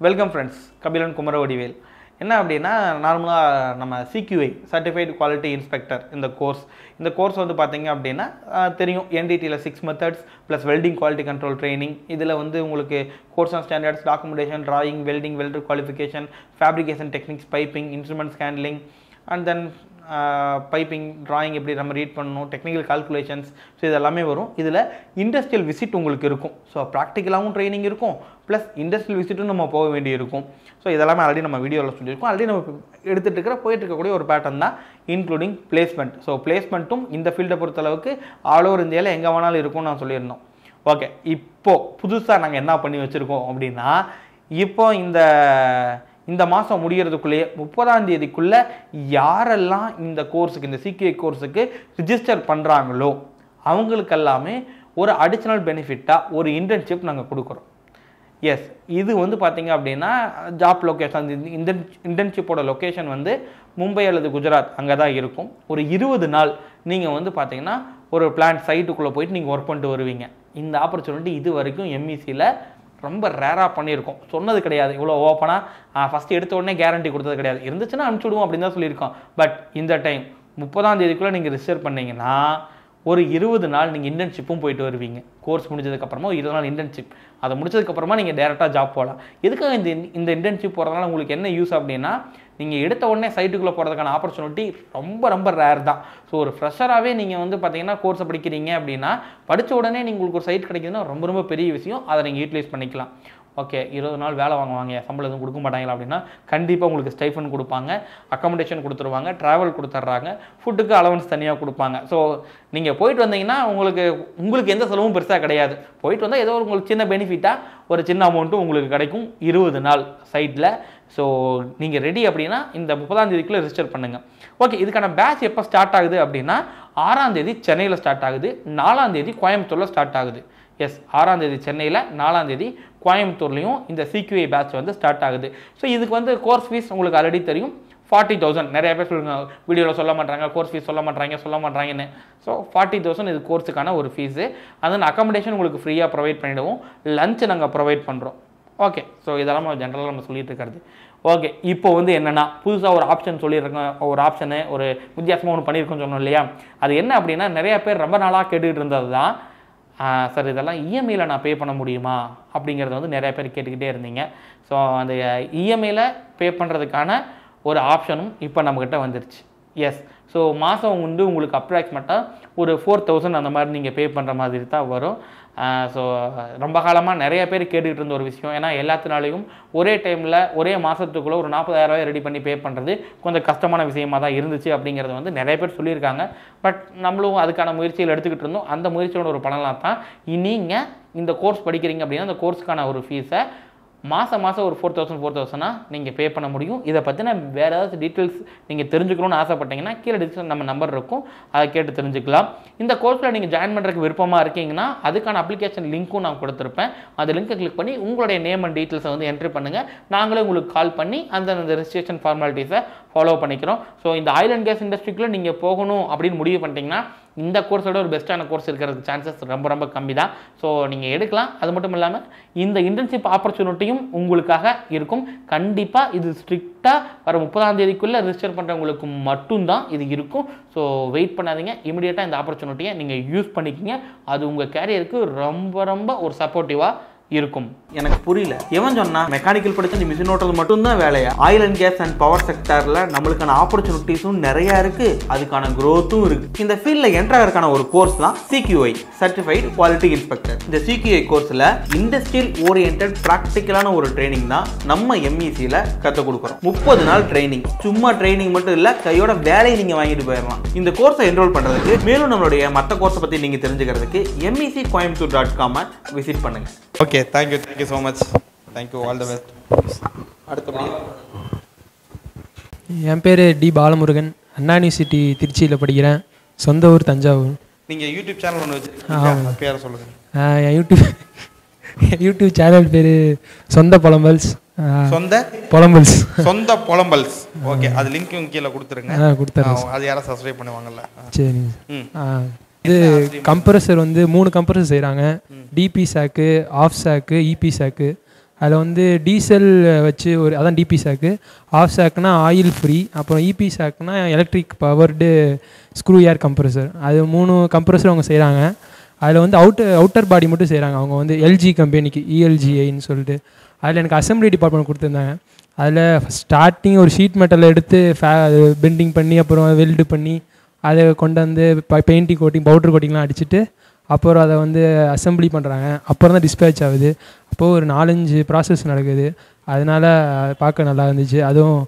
Welcome friends Kabilan Kumaravadivel. என்ன அப்படின்னா நார்மலாக நம்ம சிக்யூஐ சர்டிஃபைடு குவாலிட்டி இன்ஸ்பெக்டர் இந்த கோர்ஸ் இந்த கோர்ஸ் வந்து பார்த்தீங்க அப்படின்னா தெரியும். என்டிடியில் six methods plus welding quality control training இதில் வந்து உங்களுக்கு course on standards documentation drawing welding welder qualification fabrication techniques piping instruments handling and then piping drawing எப்படி நம்ம ரீட் பண்ணணும் டெக்னிக்கல் கால்குலேஷன்ஸ் ஸோ இது எல்லாமே வரும். இதில் இண்டஸ்ட்ரியல் விசிட் உங்களுக்கு இருக்கும். ஸோ ப்ராக்டிக்கலாகவும் ட்ரைனிங் இருக்கும். ப்ளஸ் இண்டஸ்ட்ரியல் விசிட்டும் நம்ம போக வேண்டியிருக்கும் ஸோ இதெல்லாமே ஆல்ரெடி நம்ம வீடியோவில் சொல்லியிருக்கோம். ஆல்ரெடி நம்ம எடுத்துகிட்டு இருக்கிற போயிட்டுருக்கக்கூடிய ஒரு பேட்டர்ன் தான் இன்க்ளூடிங் பிளேஸ்மெண்ட் ஸோ பிளேஸ்மெண்ட்டும் இந்த ஃபீல்டை பொறுத்தளவுக்கு ஆல் ஓவர் இந்தியாவில் எங்கே வேணாலும் இருக்கும்னு நான் சொல்லியிருந்தோம். ஓகே இப்போது புதுசாக நாங்கள் என்ன பண்ணி வச்சுருக்கோம் அப்படின்னா இப்போ இந்த இந்த மாதம் முடிகிறதுக்குள்ளேயே முப்பதாம் தேதிக்குள்ளே யாரெல்லாம் இந்த கோர்ஸுக்கு இந்த சிகே கோர்ஸுக்கு ரிஜிஸ்டர் பண்ணுறாங்களோ அவங்களுக்கெல்லாமே ஒரு அடிஷ்னல் பெனிஃபிட்டாக ஒரு இன்டர்ன்ஷிப் நாங்கள் கொடுக்குறோம். எஸ் இது வந்து பார்த்தீங்க அப்படின்னா ஜாப் லொக்கேஷன் இந்த இன்டர்ன்ஷிப்போட லொக்கேஷன் வந்து மும்பை அல்லது குஜராத் அங்கே தான் இருக்கும். ஒரு இருபது நாள் நீங்கள் வந்து பார்த்தீங்கன்னா ஒரு பிளான் சைட்டுக்குள்ளே போயிட்டு நீங்கள் ஒர்க் பண்ணிட்டு வருவீங்க. இந்த ஆப்பர்ச்சுனிட்டி இது வரைக்கும் எம்இசியில் ரொம்ப ரேராக பண்ணியிருக்கோம். சொன்னது கிடையாது. இவ்வளோ ஓப்பனாக ஃபஸ்ட்டு எடுத்த உடனே கேரண்டி கொடுத்தது கிடையாது. இருந்துச்சுன்னா அனுப்பிச்சுடுவோம் அப்படின்னு தான் சொல்லியிருக்கோம். பட் இந்த டைம் முப்பதாம் தேதிக்குள்ளே நீங்கள் ரிஜிஸ்டர் பண்ணிங்கன்னா ஒரு இருபது நாள் நீங்கள் இன்டர்ன்ஷிப்பும் போயிட்டு வருவீங்க. கோர்ஸ் முடிஞ்சதுக்கப்புறமா ஒரு இருபது நாள் இன்டர்ன்ஷிப் அதை முடிச்சதுக்கப்புறமா நீங்கள் டேரெக்டாக ஜாப் போகலாம் எதுக்காக இந்த இந்த இன்டர்ன்ஷிப் போகிறதுனால உங்களுக்கு என்ன யூஸ் அப்படின்னா நீங்கள் எடுத்த உடனே சைட்டுக்குள்ளே போகிறதுக்கான ஆப்பர்ச்சுனிட்டி ரொம்ப ரொம்ப ரேர் தான். ஸோ ஒரு ஃப்ரெஷராகவே நீங்கள் வந்து பார்த்தீங்கன்னா கோர்ஸை படிக்கிறீங்க அப்படின்னா படித்த உடனே நீங்கள் உங்களுக்கு ஒரு சைட் கிடைக்குதுன்னா ரொம்ப ரொம்ப பெரிய விஷயம். அதை நீங்கள் யூட்டிலைஸ் பண்ணிக்கலாம். ஓகே இருபது நாள் வேலை வாங்குவாங்க. சம்பளம் எதுவும் கொடுக்க மாட்டாங்களா அப்படின்னா கண்டிப்பாக உங்களுக்கு ஸ்டைஃபன் கொடுப்பாங்க. அக்கமடேஷன் கொடுத்துருவாங்க. ட்ராவல் கொடுத்துட்றாங்க ஃபுட்டுக்கு அலவன்ஸ் தனியாக கொடுப்பாங்க. ஸோ நீங்கள் போயிட்டு வந்தீங்கன்னா உங்களுக்கு உங்களுக்கு எந்த செலவும் பெருசாக கிடையாது. போயிட்டு வந்தால் ஏதோ ஒரு உங்களுக்கு சின்ன பெனிஃபிட்டாக ஒரு சின்ன அமௌண்ட்டும் உங்களுக்கு கிடைக்கும். இருபது நாள் சைட்டில் ஸோ நீங்கள் ரெடி அப்படின்னா இந்த முப்பதாம் தேதிக்குள்ளே ரிஜிஸ்டர் பண்ணுங்கள் ஓகே இதுக்கான பேட்ச் எப்போ ஸ்டார்ட் ஆகுது அப்படின்னா ஆறாம் தேதி சென்னையில் ஸ்டார்ட் ஆகுது நாலாம் தேதி கோயம்புத்தூரில் ஸ்டார்ட் ஆகுது. எஸ் ஆறாம் தேதி சென்னையில் நாலாம் தேதி கோயம்புத்தூர்லேயும் இந்த சிக்யூஐ பேட்ச் வந்து ஸ்டார்ட் ஆகுது. ஸோ இதுக்கு வந்து கோர்ஸ் ஃபீஸ் உங்களுக்கு ஆல்ரெடி தெரியும். ஃபார்ட்டி தௌசண்ட் நிறைய பேர் சொல்லுங்க வீடியோவில் சொல்ல மாட்டாங்க கோர்ஸ் ஃபீஸ் சொல்ல மாட்டாங்க சொல்ல மாட்டாங்கன்னு ஸோ ஃபார்ட்டி தௌசண்ட் இது கோர்ஸுக்கான ஒரு ஃபீஸு அது அக்காமடேஷன் உங்களுக்கு ஃப்ரீயாக ப்ரொவைட் பண்ணிவிடுவோம் லஞ்ச் நாங்கள் ப்ரொவைட் பண்ணுறோம் ஓகே ஸோ இதெல்லாம் நம்ம ஜென்ரலாக நம்ம சொல்லிட்டு இருக்கிறது. ஓகே இப்போ வந்து என்னென்னா புதுசாக ஒரு ஆப்ஷன் சொல்லியிருக்கோம் ஒரு ஆப்ஷனு ஒரு வித்தியாசமாக ஒன்று பண்ணியிருக்கோம்னு சொன்னோம் இல்லையா? அது என்ன அப்படின்னா நிறைய பேர் ரொம்ப நாளாக கேட்டுக்கிட்டு இருந்தது தான் சார் இதெல்லாம் இஎம்ஐயில் நான் பே பண்ண முடியுமா? அப்படிங்கிறத வந்து நிறைய பேர் கேட்டுக்கிட்டே இருந்தீங்க. ஸோ அந்த இஎம்ஐயில் பே பண்ணுறதுக்கான ஒரு ஆப்ஷனும் இப்போ நம்மக்கிட்ட வந்துருச்சு. எஸ் ஸோ மாதம் வந்து உங்களுக்கு அப்ராக்சிமேட்டாக ஒரு ஃபோர் தௌசண்ட் அந்த மாதிரி நீங்கள் பே பண்ணுற மாதிரி தான் வரும். ஸோ ரொம்ப காலமாக நிறைய பேர் கேட்டுக்கிட்டு இருந்த ஒரு விஷயம். ஏன்னா எல்லாத்தினாலையும் ஒரே டைமில் ஒரே மாதத்துக்குள்ளே ஒரு நாற்பதாயிரரூவாய் ரெடி பண்ணி பே பண்ணுறது கொஞ்சம் கஷ்டமான விஷயமா தான் இருந்துச்சு அப்படிங்கிறது வந்து நிறைய பேர் சொல்லியிருக்காங்க. பட் நம்மளும் அதுக்கான முயற்சிகள் எடுத்துக்கிட்டு இருந்தோம். அந்த முயற்சியோட ஒரு பலனாக தான் நீங்கள் இந்த கோர்ஸ் படிக்கிறீங்க அப்படின்னா அந்த கோர்ஸுக்கான ஒரு ஃபீஸை மாதம் மாதம் ஒரு ஃபோர் தௌசண்ட் ஃபோர் தௌசண்டாக நீங்கள் பே பண்ண முடியும். இதை பற்றின வேறு ஏதாவது டீட்டெயில்ஸ் நீங்கள் தெரிஞ்சுக்கணும்னு ஆசைப்பட்டீங்கன்னா கீழே டிஸ்கிரிப்ஷன் நம்ம நம்பர் இருக்கும். அதை கேட்டு தெரிஞ்சுக்கலாம். இந்த கோர்ஸில் நீங்கள் ஜாயின் பண்ணுறதுக்கு விருப்பமாக இருக்கீங்கன்னா அதுக்கான அப்ளிகேஷன் லிங்க்கும் நான் கொடுத்துருப்பேன். அந்த லிங்க்கை கிளிக் பண்ணி உங்களுடைய நேம் அண்ட் டீட்டெயில்ஸை வந்து என்ட்ரி பண்ணுங்கள் நாங்களே உங்களுக்கு கால் பண்ணி அந்த அந்த ரெஜிஸ்ட்ரேஷன் ஃபார்மாலிட்டிஸை ஃபாலோ பண்ணிக்கிறோம். ஸோ இந்த ஆயில் அண்ட் கேஸ் இண்டஸ்ட்ரிக்குள்ளே நீங்கள் போகணும் அப்படின்னு முடிவு பண்ணிட்டீங்கன்னா இந்த கோர்ஸோட ஒரு பெஸ்ட்டான கோர்ஸ் இருக்கிறதுக்கு சான்சஸ் ரொம்ப ரொம்ப கம்மி தான் ஸோ நீங்கள் எடுக்கலாம். அது மட்டும் இல்லாமல் இந்த இன்டர்ன்ஷிப் ஆப்பர்ச்சுனிட்டியும் உங்களுக்காக இருக்கும். கண்டிப்பாக இது ஸ்ட்ரிக்டாக வர முப்பதாம் தேதிக்குள்ளே ரிஜிஸ்டர் பண்ணுறவங்களுக்கு மட்டும்தான் இது இருக்கும். ஸோ வெயிட் பண்ணாதீங்க. இமிடியேட்டாக இந்த ஆப்பர்ச்சுனிட்டியை நீங்கள் யூஸ் பண்ணிக்கிங்க. அது உங்கள் கேரியருக்கு ரொம்ப ரொம்ப ஒரு சப்போர்ட்டிவாக இருக்கும். எனக்கு புரியல. எவன் சொன்னா மெக்கானிக்கல் படிச்ச நீ மிஷின் ஓட்டுறது மட்டும்தான் வேலையா? Oil and gas and power செக்டர்ல நம்மளுக்கான ஆப்பர்ச்சுனிட்டிஸும் நிறைய இருக்கு. அதுக்கான க்ரோத்தும் இருக்கு. இந்த ஃபீல்ட்ல என்டர் ஆகிறதுக்கான ஒரு கோர்ஸ் தான் சிக்யூஐ சர்டிஃபைடு குவாலிட்டி இன்ஸ்பெக்டர் இந்த சிக்யூஐ கோர்ஸ்ல இண்டஸ்ட்ரியல் ஓரியன்ட் ப்ராக்டிக்கலான ஒரு ட்ரைனிங் தான் நம்ம எம்இசியில் கற்றுக் கொடுக்குறோம். முப்பது நாள் ட்ரைனிங் சும்மா ட்ரைனிங் மட்டும் இல்ல கையோட வேலையை நீங்க வாங்கிட்டு போயிடலாம். இந்த கோர்ஸை என்ரோல் பண்றதுக்கு மேலும் நம்மளுடைய மற்ற கோர்ஸை பத்தி நீங்க தெரிஞ்சுக்கிறதுக்கு எம்இசி கோயம்புத்தூர் டாட் காமை விசிட் பண்ணுங்க. Okay thank you thank you so much thank you all the best அடுத்தபடி என் பேர் டி பாலமுருகன். அண்ணா யூனிவர்சிட்டி திருச்சியில் படிக்கிறேன். சொந்த ஊர் தஞ்சாவூர். நீங்கள் யூடியூப் சேனல் ஒன்று வச்சுருக்கீங்க பேரை சொல்லுங்கள் என் யூடியூப் யூடியூப் சேனல் பேர் சொந்த புலம்பல்ஸ். சொந்த? புலம்பல்ஸ். சொந்த புலம்பல்ஸ். ஓகே அது லிங்க்கும் கீழே கொடுத்துருங்க. கொடுத்துறேன் அது யாரும் சப்ஸ்கிரைப் பண்ணுவாங்கல்ல. சரி ம். ஆ. இது கம்ப்ரஸர் வந்து மூணு கம்ப்ரஸர் செய்கிறாங்க டிபி சாக்கு ஆஃப் சாக்கு இபி சாக்கு அதில் வந்து டீசல் வச்சு ஒரு அதான் டிபி சாக்கு ஆஃப் சாக்னா ஆயில் ஃப்ரீ அப்புறம் இபி சாக்னா electric powered screw air compressor அது மூணு கம்ப்ரஸர் அவங்க செய்கிறாங்க அதில் வந்து அவுட்டர் அவுட்டர் பாடி மட்டும் செய்கிறாங்க அவங்க வந்து எல்ஜி கம்பெனிக்கு இஎல்ஜிஐன்னு சொல்லிட்டு. அதில் எனக்கு அசம்பிளி டிபார்ட்மெண்ட் கொடுத்துருந்தாங்க. அதில் ஸ்டார்டிங் ஒரு ஷீட் மெட்டலை எடுத்து ஃபே பெண்டிங் பண்ணி அப்புறம் வெல்டு பண்ணி அதை கொண்டு வந்து பெயிண்டிங் கோட்டிங் பவுட்ரு கோட்டிங்லாம் அடிச்சுட்டு அப்புறம் அதை வந்து அசம்பிளி பண்ணுறாங்க அப்புறம் தான் டிஸ்பேச் ஆகுது. அப்போது ஒரு நாலஞ்சு ப்ராசஸ் நடக்குது. அதனால பார்க்க நல்லா இருந்துச்சு. அதுவும்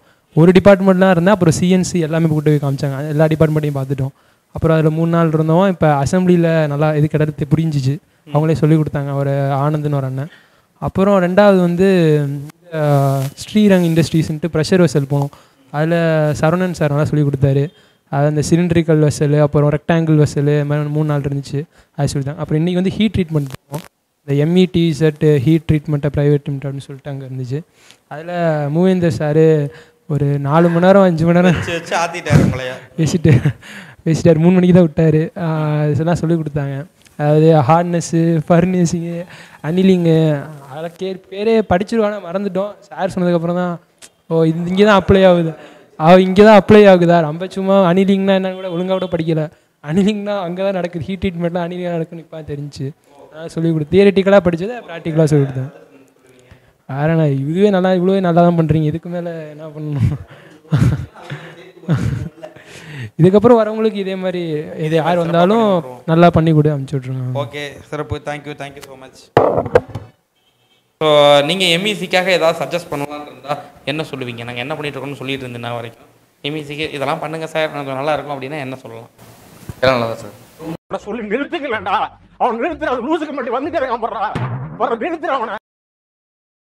ஒரு டிபார்ட்மெண்ட்லாம் இருந்தேன் அப்புறம் சிஎன்சி எல்லாமே கூட்டு போய் காமிச்சாங்க. எல்லா டிபார்ட்மெண்ட்டையும் பார்த்துட்டோம். அப்புறம் அதில் மூணு நாள் இருந்தோம் இப்போ அசம்பிளியில் நல்லா இது கிடத்து புரிஞ்சிச்சு. அவங்களே சொல்லி கொடுத்தாங்க ஒரு ஆனந்த்னு ஒரு அண்ணன். அப்புறம் ரெண்டாவது வந்து ஸ்ரீரங் இண்டஸ்ட்ரீஸ்ன்ட்டு ப்ரெஷர் வெசல் போனோம். அதில் சரவணன் சார் நல்லா சொல்லி கொடுத்தாரு. அது அந்த சிலிண்ட்ரிக்கல் வெசல் அப்புறம் ரெக்டாங்கிள் வெசல் இது மாதிரி மூணு நாள் இருந்துச்சு. அது சொல்லிட்டாங்க. அப்புறம் இன்றைக்கி வந்து ஹீட் ட்ரீட்மெண்ட் போனோம் இந்த எம்இடி செட் ஹீட் ட்ரீட்மெண்ட்டை ப்ரைவேட் லிமிட் அப்படின்னு சொல்லிட்டு அங்கே இருந்துச்சு. அதில் மூவேந்தர் சார் ஒரு நாலு மணி நேரம் அஞ்சு மணி நேரம் பேசிட்டு பேசிட்டார். மூணு மணிக்கு தான் விட்டார். இதெல்லாம் சொல்லி கொடுத்தாங்க. அதாவது ஹார்ட்னஸ்ஸு ஃபர்னிஷிங்கு அனிலிங்கு அதெல்லாம் கே பேரே படிச்சிருவானா மறந்துட்டோம். சார் சொன்னதுக்கப்புறம் தான் ஓ இது இங்கே தான் அப்ளை ஆகுது. அவ இங்கே தான் அப்ளை ஆகுதா? நம்ம சும்மா அனிலிங்னா என்னன்னு கூட ஒழுங்காக கூட படிக்கல. அனிலிங்னா அங்கே தான் நடக்குது. ஹீட் ட்ரீட்மெண்ட்லாம் அனிலிங் நடக்குன்னு இப்போ தெரிஞ்சு. நான் சொல்லி கொடுத்து தியரிட்டிக்கலாக படிச்சதை ப்ராக்டிக்கலாக சொல்லி கொடுத்தேன். வேற என்ன இதுவே நல்லா இவ்வளோவே நல்லா தான் பண்ணுறீங்க இதுக்கு மேலே என்ன பண்ணணும்? இதுக்கப்புறம் வரவங்களுக்கு இதே மாதிரி இது யார் வந்தாலும் நல்லா பண்ணி கொடு அமுச்சு விட்ருங்க ஓகே சிறப்பு. Thank you thank you so much so நீங்கள் எம்இசிக்காக ஏதாவது சஜஸ்ட் பண்ணலாம்னு இருந்தால் என்ன சொல்லுவீங்க? நாங்கள் என்ன பண்ணிட்டு இருக்கோம்னு சொல்லிட்டு இருந்தேன் நான் வரைக்கும். எம்இசிக்கு இதெல்லாம் பண்ணுங்க சார். எனக்கு நல்லா இருக்கும் அப்படின்னா என்ன சொல்லலாம்? எல்லாம் நல்லா சார். சொல்லி நிறுத்துக்கலடா. அவன் நிறுத்துற அது லூசுக்கு மட்டும் வந்துட்டு இருக்கான் போடுறா வர நிறுத்துற அவனை.